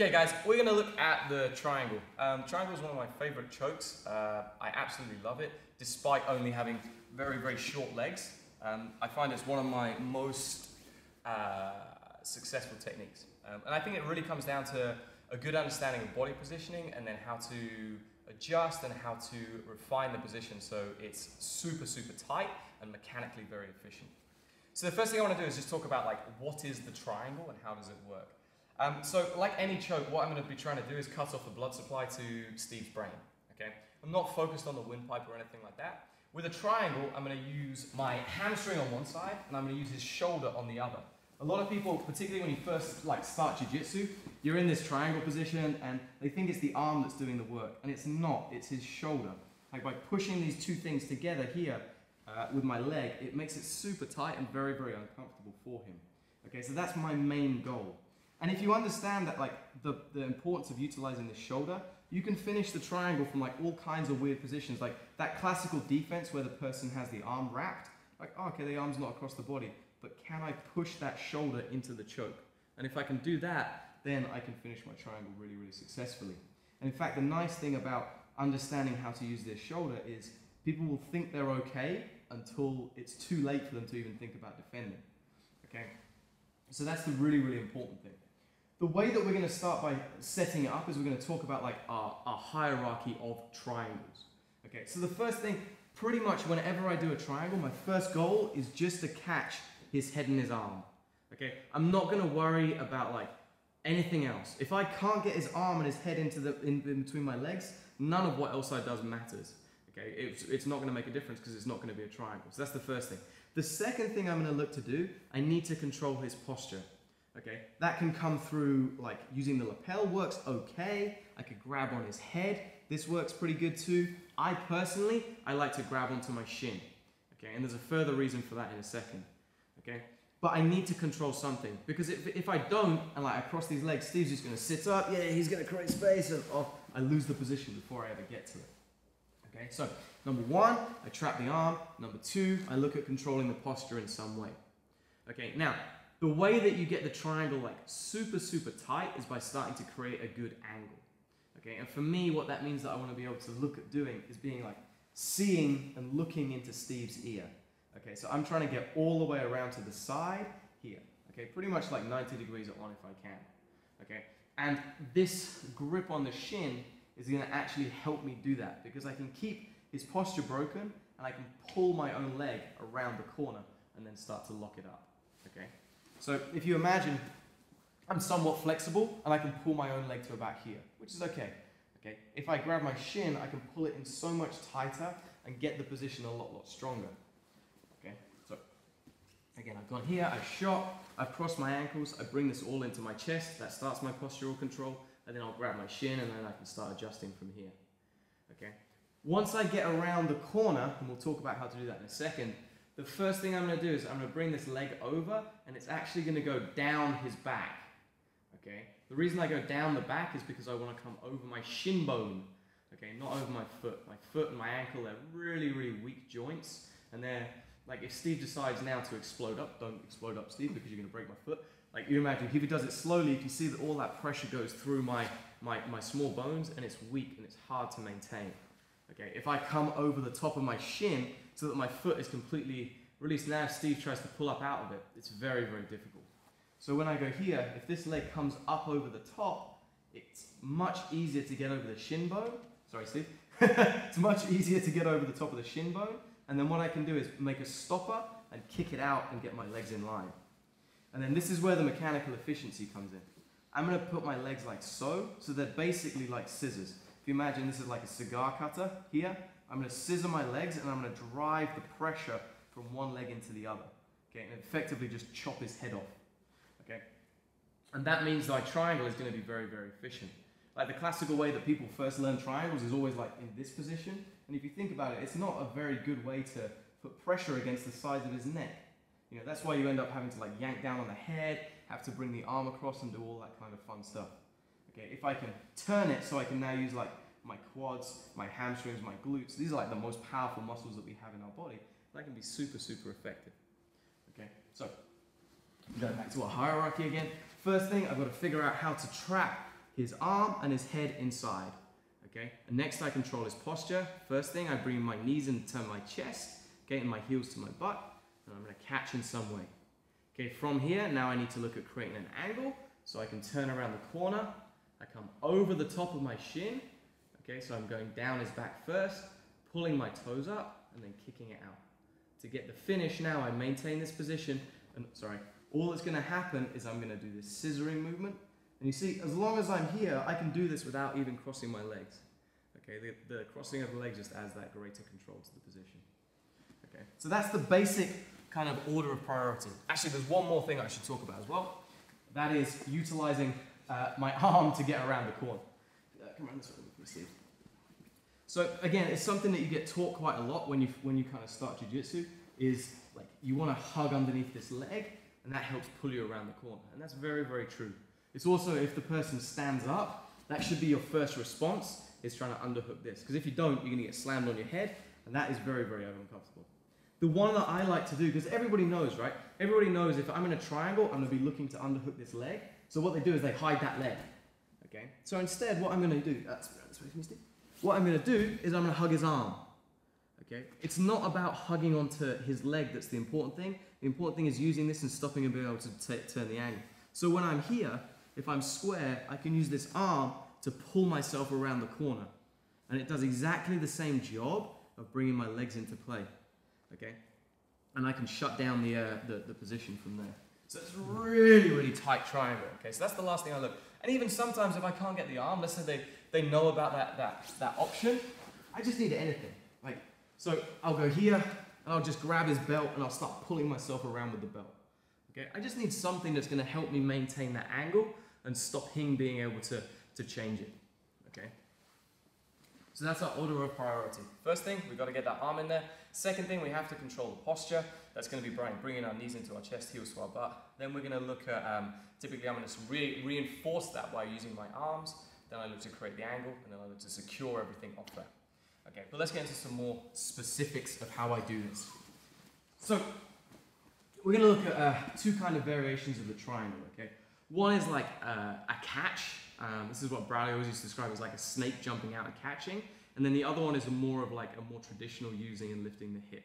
Okay guys, we're gonna look at the triangle. Um, triangle is one of my favorite chokes. Uh, I absolutely love it, despite only having very, very short legs. Um, I find it's one of my most uh, successful techniques. Um, and I think it really comes down to a good understanding of body positioning and then how to adjust and how to refine the position so it's super, super tight and mechanically very efficient. So the first thing I want to do is just talk about like what is the triangle and how does it work. Um, so like any choke, what I'm going to be trying to do is cut off the blood supply to Steve's brain. Okay, I'm not focused on the windpipe or anything like that. With a triangle, I'm going to use my hamstring on one side and I'm going to use his shoulder on the other. A lot of people, particularly when you first like start jiu-jitsu, you're in this triangle position and they think it's the arm that's doing the work, and it's not. It's his shoulder. Like by pushing these two things together here uh, with my leg, it makes it super tight and very, very uncomfortable for him. Okay, so that's my main goal. And if you understand that like the, the importance of utilizing the shoulder, you can finish the triangle from like all kinds of weird positions, like that classical defense where the person has the arm wrapped, like, oh, okay, the arm's not across the body, but can I push that shoulder into the choke? And if I can do that, then I can finish my triangle really, really successfully. And in fact, the nice thing about understanding how to use their shoulder is people will think they're okay until it's too late for them to even think about defending. Okay? So that's the really, really important thing. The way that we're going to start by setting it up is we're going to talk about like our, our hierarchy of triangles. Okay, so the first thing, pretty much whenever I do a triangle, my first goal is just to catch his head and his arm. Okay, I'm not going to worry about like anything else. If I can't get his arm and his head into the in, in between my legs, none of what else I does matters. Okay, it's, it's not going to make a difference because it's not going to be a triangle. So that's the first thing. The second thing I'm going to look to do, I need to control his posture. Okay, that can come through like using the lapel works okay. I could grab on his head. This works pretty good too. I personally, I like to grab onto my shin. Okay, and there's a further reason for that in a second. Okay, but I need to control something because if, if I don't and like I cross these legs, Steve's just gonna sit up. Yeah, he's gonna create space and oh, I lose the position before I ever get to it. Okay, so number one, I trap the arm. Number two, I look at controlling the posture in some way. Okay, now the way that you get the triangle like super, super tight is by starting to create a good angle. Okay, and for me, what that means that I want to be able to look at doing is being like seeing and looking into Steve's ear. Okay, so I'm trying to get all the way around to the side here. Okay, pretty much like 90 degrees at on if I can. Okay, and this grip on the shin is going to actually help me do that because I can keep his posture broken and I can pull my own leg around the corner and then start to lock it up. Okay. So if you imagine, I'm somewhat flexible and I can pull my own leg to about here, which is okay. Okay, if I grab my shin, I can pull it in so much tighter and get the position a lot, lot stronger. Okay, so again, I've gone here, I've shot, I've crossed my ankles, I bring this all into my chest, that starts my postural control, and then I'll grab my shin and then I can start adjusting from here. Okay, once I get around the corner, and we'll talk about how to do that in a second, the first thing I'm going to do is I'm going to bring this leg over and it's actually going to go down his back. Okay? The reason I go down the back is because I want to come over my shin bone. Okay, not over my foot. My foot and my ankle, they're really, really weak joints. And they're, like, if Steve decides now to explode up, don't explode up, Steve, because you're going to break my foot. Like, you imagine, if he does it slowly, you can see that all that pressure goes through my, my, my small bones and it's weak and it's hard to maintain. Okay, if I come over the top of my shin so that my foot is completely released, now Steve tries to pull up out of it, it's very, very difficult. So when I go here, if this leg comes up over the top, it's much easier to get over the shin bone. Sorry, Steve. it's much easier to get over the top of the shin bone. And then what I can do is make a stopper and kick it out and get my legs in line. And then this is where the mechanical efficiency comes in. I'm going to put my legs like so, so they're basically like scissors you imagine this is like a cigar cutter here, I'm going to scissor my legs and I'm going to drive the pressure from one leg into the other. Okay, and effectively just chop his head off. Okay, and that means my triangle is going to be very, very efficient. Like the classical way that people first learn triangles is always like in this position. And if you think about it, it's not a very good way to put pressure against the sides of his neck. You know, that's why you end up having to like yank down on the head, have to bring the arm across and do all that kind of fun stuff. Okay, if I can turn it so I can now use like my quads, my hamstrings, my glutes, these are like the most powerful muscles that we have in our body, that can be super, super effective. Okay, so going back to our hierarchy again. First thing, I've got to figure out how to trap his arm and his head inside. Okay, and next I control his posture. First thing, I bring my knees into my chest, and my heels to my butt, and I'm gonna catch in some way. Okay, from here, now I need to look at creating an angle, so I can turn around the corner, I come over the top of my shin, okay, so I'm going down his back first, pulling my toes up, and then kicking it out. To get the finish now, I maintain this position, and sorry, all that's gonna happen is I'm gonna do this scissoring movement, and you see, as long as I'm here, I can do this without even crossing my legs. Okay, the, the crossing of the legs just adds that greater control to the position. Okay, so that's the basic kind of order of priority. Actually, there's one more thing I should talk about as well. That is utilizing uh, my arm to get around the corner. Uh, come around this way, Steve. So again, it's something that you get taught quite a lot when you when you kind of start jujitsu. Is like you want to hug underneath this leg, and that helps pull you around the corner, and that's very very true. It's also if the person stands up, that should be your first response, is trying to underhook this. Because if you don't, you're going to get slammed on your head, and that is very, very uncomfortable. The one that I like to do, because everybody knows, right? Everybody knows if I'm in a triangle, I'm going to be looking to underhook this leg. So what they do is they hide that leg. Okay? So instead, what I'm going to do, that's, that's what I'm going to do is I'm going to hug his arm. Okay? It's not about hugging onto his leg that's the important thing. The important thing is using this and stopping him being able to turn the angle. So when I'm here, if I'm square, I can use this arm to pull myself around the corner. And it does exactly the same job of bringing my legs into play. Okay? And I can shut down the, uh, the, the position from there. So it's a really, really tight triangle. Okay, so that's the last thing I look. And even sometimes if I can't get the arm, let's say they, they know about that, that, that option, I just need anything. Like, so I'll go here and I'll just grab his belt and I'll start pulling myself around with the belt. Okay, I just need something that's going to help me maintain that angle and stop him being able to, to change it. Okay? So that's our order of priority. First thing, we've got to get that arm in there. Second thing, we have to control the posture. That's going to be bringing our knees into our chest, heels to our butt. Then we're going to look at, um, typically I'm going to re reinforce that by using my arms. Then I look to create the angle, and then I look to secure everything off there. Okay, but let's get into some more specifics of how I do this. So, we're going to look at uh, two kind of variations of the triangle, okay? One is like uh, a catch. Um, this is what Bradley always used to describe as like a snake jumping out and catching. And then the other one is more of like a more traditional using and lifting the hip.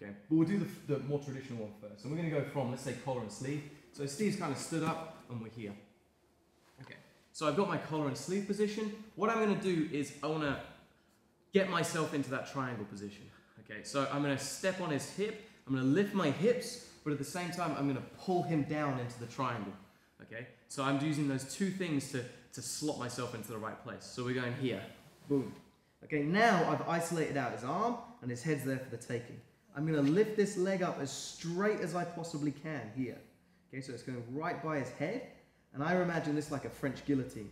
Okay, but we'll do the, the more traditional one first. And we're going to go from, let's say, collar and sleeve. So Steve's kind of stood up and we're here. Okay, so I've got my collar and sleeve position. What I'm going to do is I want to get myself into that triangle position. Okay, so I'm going to step on his hip. I'm going to lift my hips, but at the same time, I'm going to pull him down into the triangle. Okay, so I'm using those two things to, to slot myself into the right place. So we're going here, boom. Okay, now I've isolated out his arm and his head's there for the taking. I'm gonna lift this leg up as straight as I possibly can here. Okay, so it's going right by his head, and I imagine this like a French guillotine.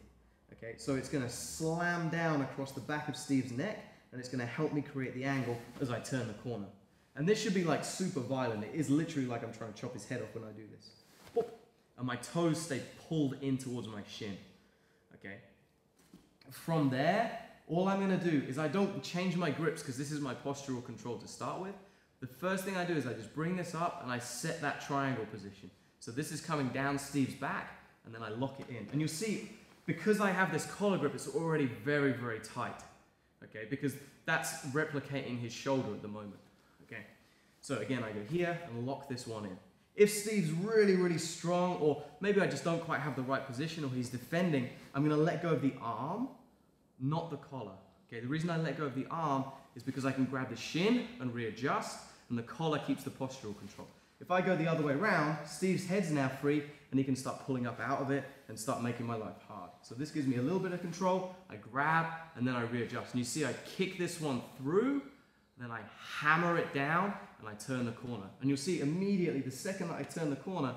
Okay, so it's gonna slam down across the back of Steve's neck, and it's gonna help me create the angle as I turn the corner. And this should be like super violent. It is literally like I'm trying to chop his head off when I do this and my toes stay pulled in towards my shin. Okay. From there, all I'm going to do is I don't change my grips because this is my postural control to start with. The first thing I do is I just bring this up and I set that triangle position. So this is coming down Steve's back and then I lock it in. And you'll see, because I have this collar grip, it's already very, very tight. Okay, because that's replicating his shoulder at the moment. Okay, so again, I go here and lock this one in. If Steve's really, really strong, or maybe I just don't quite have the right position, or he's defending, I'm going to let go of the arm, not the collar. Okay, the reason I let go of the arm is because I can grab the shin and readjust, and the collar keeps the postural control. If I go the other way around, Steve's head's now free, and he can start pulling up out of it and start making my life hard. So this gives me a little bit of control. I grab, and then I readjust. And you see I kick this one through, then I hammer it down, and I turn the corner. And you'll see immediately, the second that I turn the corner,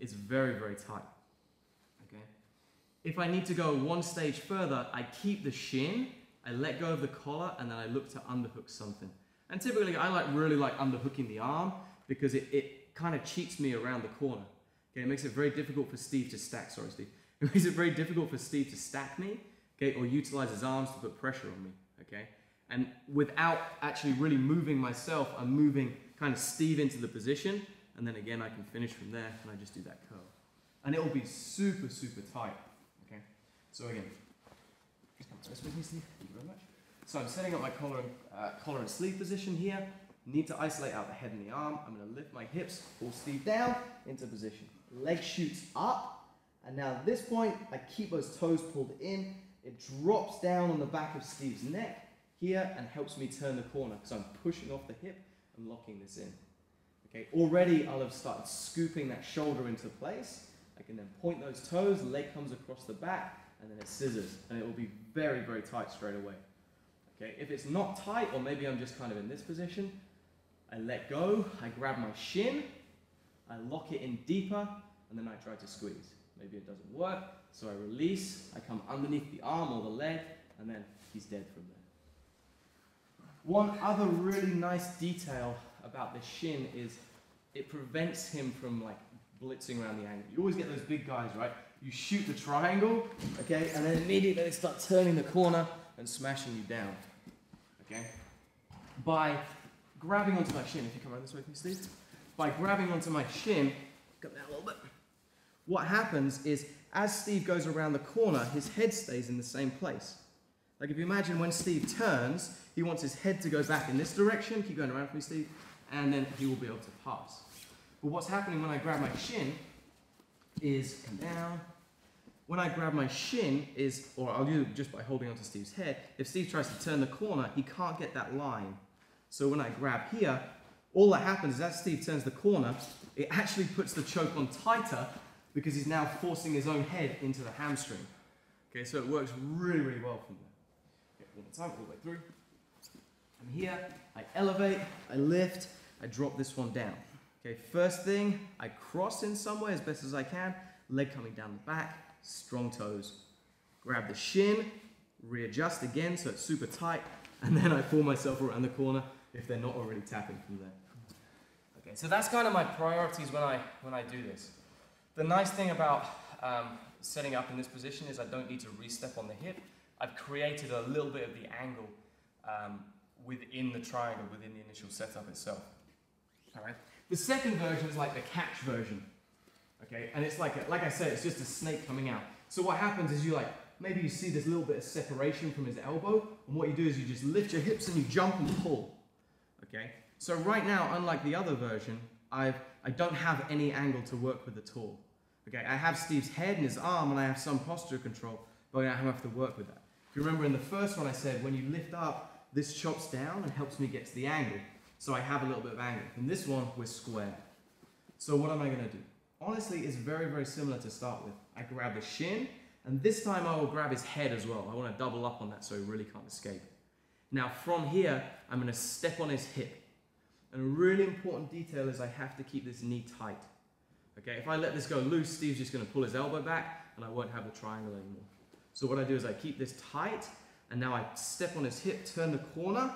it's very, very tight. Okay? If I need to go one stage further, I keep the shin, I let go of the collar, and then I look to underhook something. And typically, I like really like underhooking the arm because it, it kind of cheats me around the corner. Okay, it makes it very difficult for Steve to stack. Sorry, Steve. It makes it very difficult for Steve to stack me, okay, or utilize his arms to put pressure on me. Okay, and without actually really moving myself, I'm moving kind of Steve into the position, and then again I can finish from there, and I just do that curl. And it will be super, super tight, okay? So again, me. Thank you very much. So I'm setting up my collar and, uh, collar and sleeve position here. Need to isolate out the head and the arm. I'm going to lift my hips, pull Steve down into position. Leg shoots up, and now at this point, I keep those toes pulled in. It drops down on the back of Steve's neck here and helps me turn the corner because I'm pushing off the hip and locking this in. Okay, already I'll have started scooping that shoulder into place. I can then point those toes, leg comes across the back, and then it scissors, and it will be very, very tight straight away. Okay, if it's not tight, or maybe I'm just kind of in this position, I let go, I grab my shin, I lock it in deeper, and then I try to squeeze. Maybe it doesn't work, so I release, I come underneath the arm or the leg, and then he's dead from there. One other really nice detail about the shin is it prevents him from like blitzing around the angle. You always get those big guys, right? You shoot the triangle, okay, and then immediately they start turning the corner and smashing you down, okay? By grabbing onto my shin, if you come around this way me, Steve, by grabbing onto my shin, come down a little bit. What happens is, as Steve goes around the corner, his head stays in the same place. Like if you imagine when Steve turns, he wants his head to go back in this direction. Keep going around for me, Steve. And then he will be able to pass. But what's happening when I grab my shin is come down. When I grab my shin is, or I'll do it just by holding onto Steve's head. If Steve tries to turn the corner, he can't get that line. So when I grab here, all that happens is as Steve turns the corner, it actually puts the choke on tighter because he's now forcing his own head into the hamstring. Okay, so it works really, really well from there. Okay, one more time, all the way through. I'm here, I elevate, I lift, I drop this one down. Okay, first thing, I cross in some way as best as I can, leg coming down the back, strong toes. Grab the shin, readjust again so it's super tight, and then I pull myself around the corner if they're not already tapping from there. Okay, so that's kind of my priorities when I, when I do this. The nice thing about um, setting up in this position is I don't need to re-step on the hip. I've created a little bit of the angle um, within the triangle, within the initial setup itself. All right. The second version is like the catch version. Okay, and it's like, a, like I said, it's just a snake coming out. So what happens is you like, maybe you see this little bit of separation from his elbow, and what you do is you just lift your hips and you jump and pull. Okay? So right now, unlike the other version, I've, I don't have any angle to work with at all. Okay, I have Steve's head and his arm and I have some posture control, but I don't have to work with that. If you remember in the first one I said, when you lift up, this chops down and helps me get to the angle. So I have a little bit of angle. In this one, we're square. So what am I gonna do? Honestly, it's very, very similar to start with. I grab the shin, and this time I will grab his head as well. I wanna double up on that so he really can't escape. Now from here, I'm gonna step on his hip. And a really important detail is I have to keep this knee tight. Okay, if I let this go loose, Steve's just gonna pull his elbow back and I won't have the triangle anymore. So what I do is I keep this tight and now I step on his hip, turn the corner,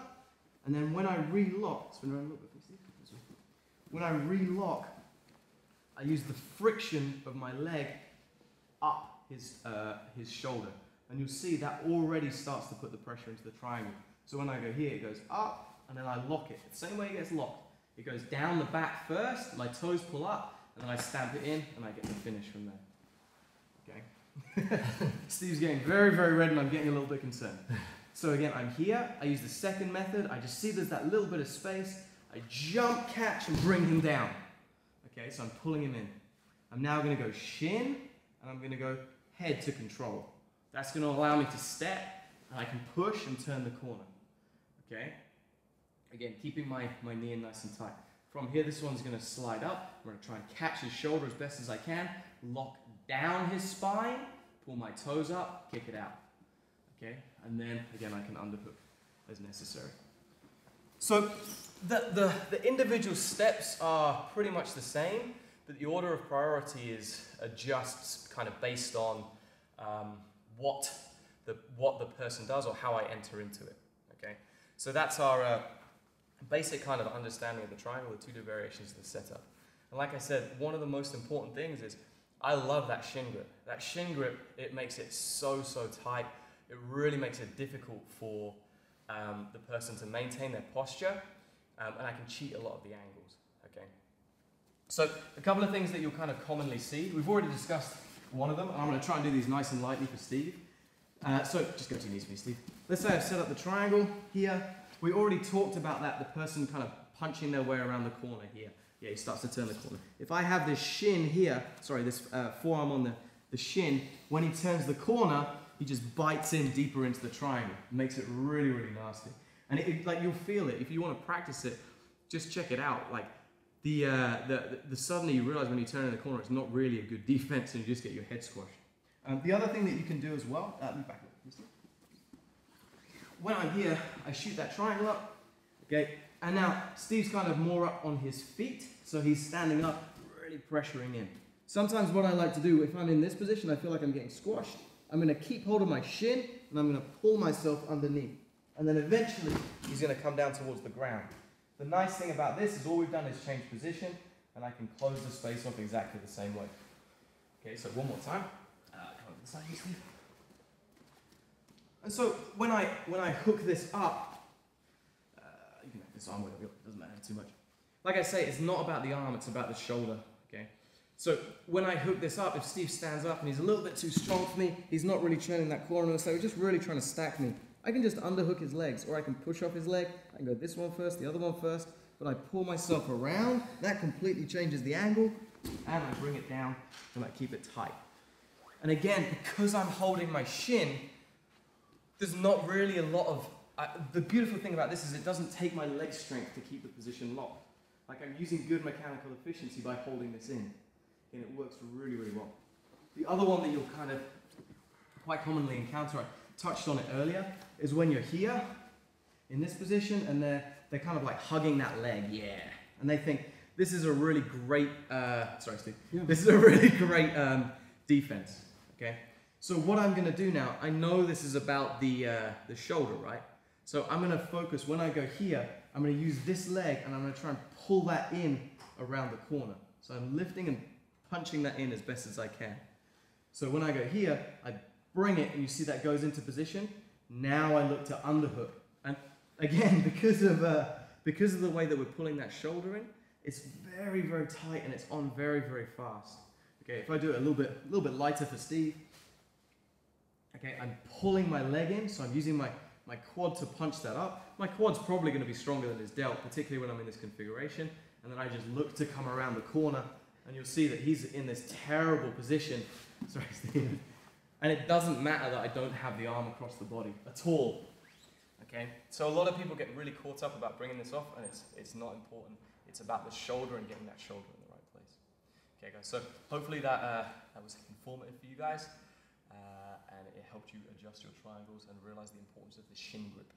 and then when I relock. When I relock, I use the friction of my leg up his, uh, his shoulder. And you'll see that already starts to put the pressure into the triangle. So when I go here, it goes up, and then I lock it. The same way it gets locked. It goes down the back first, my toes pull up, and then I stamp it in, and I get the finish from there. Okay? Steve's getting very, very red, and I'm getting a little bit concerned. So again, I'm here, I use the second method, I just see there's that little bit of space, I jump, catch, and bring him down. Okay, so I'm pulling him in. I'm now gonna go shin, and I'm gonna go head to control. That's gonna allow me to step, and I can push and turn the corner. Okay? Again, keeping my, my knee in nice and tight. From here, this one's gonna slide up. I'm gonna try and catch his shoulder as best as I can, lock down his spine, pull my toes up, kick it out. Okay? And then, again, I can underhook as necessary. So, the, the, the individual steps are pretty much the same, but the order of priority is adjusts kind of based on um, what, the, what the person does or how I enter into it. Okay? So that's our uh, basic kind of understanding of the triangle, the two different variations of the setup. And like I said, one of the most important things is I love that shin grip. That shin grip, it makes it so, so tight. It really makes it difficult for um, the person to maintain their posture, um, and I can cheat a lot of the angles, okay? So a couple of things that you'll kind of commonly see. We've already discussed one of them, and I'm gonna try and do these nice and lightly for Steve. Uh, so just go to your knees, please, Steve. Let's say I've set up the triangle here. We already talked about that, the person kind of punching their way around the corner here. Yeah, he starts to turn the corner. If I have this shin here, sorry, this uh, forearm on the, the shin, when he turns the corner, he just bites in deeper into the triangle. Makes it really, really nasty. And it, it, like you'll feel it. If you want to practice it, just check it out. Like the, uh, the, the, the suddenly you realize when you turn in the corner, it's not really a good defense and you just get your head squashed. Um, the other thing that you can do as well, uh, back up, when I'm here, I shoot that triangle up, okay, and now Steve's kind of more up on his feet, so he's standing up, really pressuring in. Sometimes what I like to do, if I'm in this position, I feel like I'm getting squashed, I'm gonna keep hold of my shin, and I'm gonna pull myself underneath. And then eventually, he's gonna come down towards the ground. The nice thing about this is all we've done is change position, and I can close the space off exactly the same way. Okay, so one more time. Uh, come over the side, And so when I when I hook this up, uh, you can have this arm whatever, it doesn't matter too much. Like I say, it's not about the arm, it's about the shoulder. So when I hook this up, if Steve stands up and he's a little bit too strong for me, he's not really turning that corner, so he's just really trying to stack me. I can just underhook his legs, or I can push off his leg. I can go this one first, the other one first, but I pull myself around. That completely changes the angle, and I bring it down and I keep it tight. And again, because I'm holding my shin, there's not really a lot of. Uh, the beautiful thing about this is it doesn't take my leg strength to keep the position locked. Like I'm using good mechanical efficiency by holding this in, and it works really, really well. The other one that you'll kind of quite commonly encounter, I touched on it earlier, is when you're here in this position and they're they're kind of like hugging that leg, yeah, and they think this is a really great. Uh, sorry, Steve. Yeah. This is a really great um, defense. Okay. So what I'm going to do now, I know this is about the, uh, the shoulder, right? So I'm going to focus, when I go here, I'm going to use this leg and I'm going to try and pull that in around the corner. So I'm lifting and punching that in as best as I can. So when I go here, I bring it and you see that goes into position. Now I look to underhook. And again, because of, uh, because of the way that we're pulling that shoulder in, it's very, very tight and it's on very, very fast. Okay, if I do it a little bit, a little bit lighter for Steve, Okay, I'm pulling my leg in, so I'm using my, my quad to punch that up. My quad's probably going to be stronger than his delt, particularly when I'm in this configuration. And then I just look to come around the corner, and you'll see that he's in this terrible position. Sorry, Steve. And it doesn't matter that I don't have the arm across the body at all. Okay, so a lot of people get really caught up about bringing this off, and it's, it's not important. It's about the shoulder and getting that shoulder in the right place. Okay, guys, so hopefully that, uh, that was informative for you guys uh, and it helped you adjust your triangles and realize the importance of the shin grip.